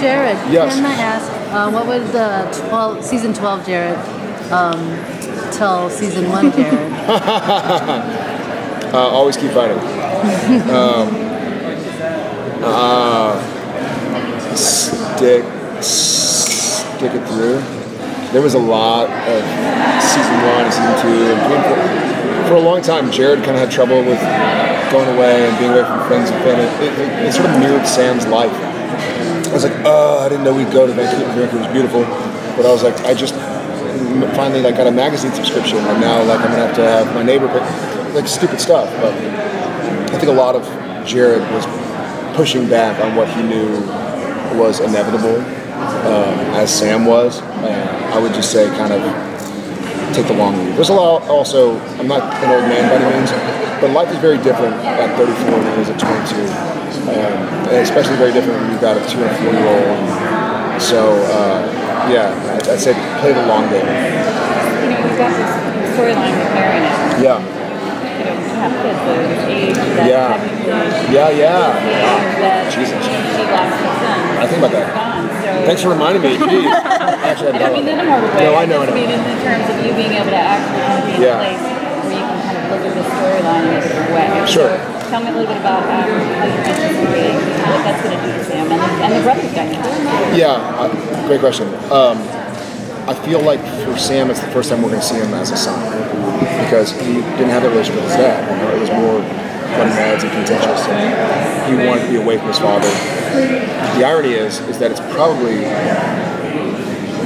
Jared, Yes. can I ask, uh, what would the 12, season 12 Jared um, tell season 1 Jared? Uh, always keep fighting. um, uh, stick, stick it through. There was a lot of season one and season two, and for, for a long time, Jared kind of had trouble with going away and being away from friends and family. It, it, it sort of mirrored Sam's life. I was like, oh, I didn't know we'd go to Vancouver. Vancouver was beautiful, but I was like, I just finally like got a magazine subscription, and now like I'm gonna have to have my neighbor pick like stupid stuff. But I think a lot of Jared was pushing back on what he knew was inevitable, um, as Sam was. Uh, I would just say, kind of take the long view. There's a lot. Also, I'm not an old man by any means, but life is very different at 34 than it is at 22, um, and especially very different when you've got a two and four year old. So, uh, yeah, I'd, I'd say play the long game. You know, we've got this storyline with Mary now. Yeah. You know, to have kids an age that Yeah. Yeah, yeah. the age that Jesus. she lost her son. I think about that. Gone. So Thanks for reminding me. Jeez. Actually, I don't mean in a morbid way. No, I know, I know. mean in terms of you being able to actually be in Yeah. a place where you can kind of look at the storyline in a different way. Sure. So tell me a little bit about um, how you're anticipating that's going to do Sam and the, and the brothers dynamic. Yeah, uh, great question. Um, I feel like for Sam, it's the first time we're going to see him as a son because he didn't have that relationship with his dad. You know, it was more butting heads and contentious. And he wanted to be away from his father. The irony is, is that it's probably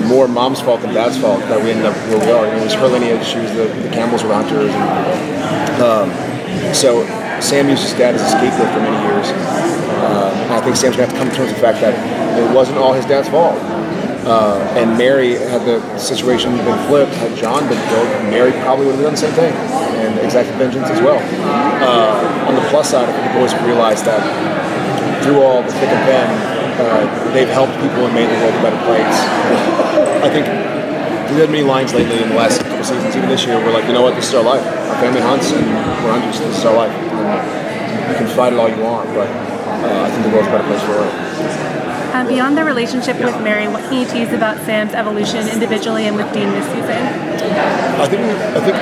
more mom's fault than dad's fault that we ended up where we are. You know, it was her lineage. She was the, the Campbells were hunters. And, um, so Sam used his dad as a scapegoat for many years. Uh, I think Sam's gonna have to come to terms with the fact that it wasn't all his dad's fault. Uh, and Mary, had the situation been flipped, had John been killed, Mary probably would have done the same thing and exacted vengeance as well. Uh, on the plus side, I think the boys have realized that through all the thick and thin, uh, they've helped people and made the world a better place. I think we've had many lines lately in the last couple seasons, even this year, we're like, you know what, this is our life. Our family hunts and we're hunters. This is our life. And you can fight it all you want, but uh, I think the world's a better place for it. Um, beyond the relationship with Mary, what can you tease about Sam's evolution individually and with Dean this season? I think I think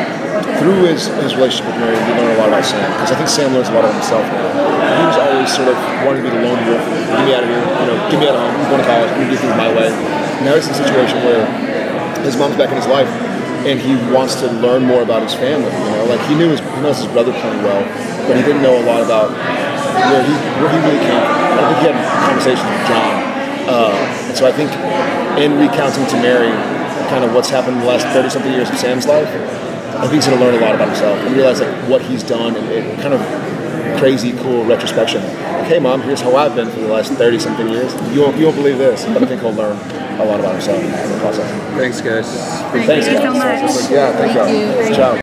through his, his relationship with Mary, we learn a lot about Sam because I think Sam learns a lot about himself now. He was always sort of wanting to be the lone wolf. Get me out of here. You know, get me out of home. I'm going to college. I'm going to do things my way. Now he's in a situation where his mom's back in his life, and he wants to learn more about his family. You know, like he knew his he knows his brother playing well, but he didn't know a lot about where he where he really came from. I think he had conversations with John, uh, and so I think in recounting to Mary kind of what's happened in the last thirty something years of Sam's life, I think he's going to learn a lot about himself and realize like what he's done and it kind of crazy cool retrospection. Like, hey mom, here's how I've been for the last thirty something years. You won't you won't believe this, but I think he'll learn a lot about himself in the process. Thanks, guys. Thanks, you so much. Yeah, thank, Thank you. you. Ciao.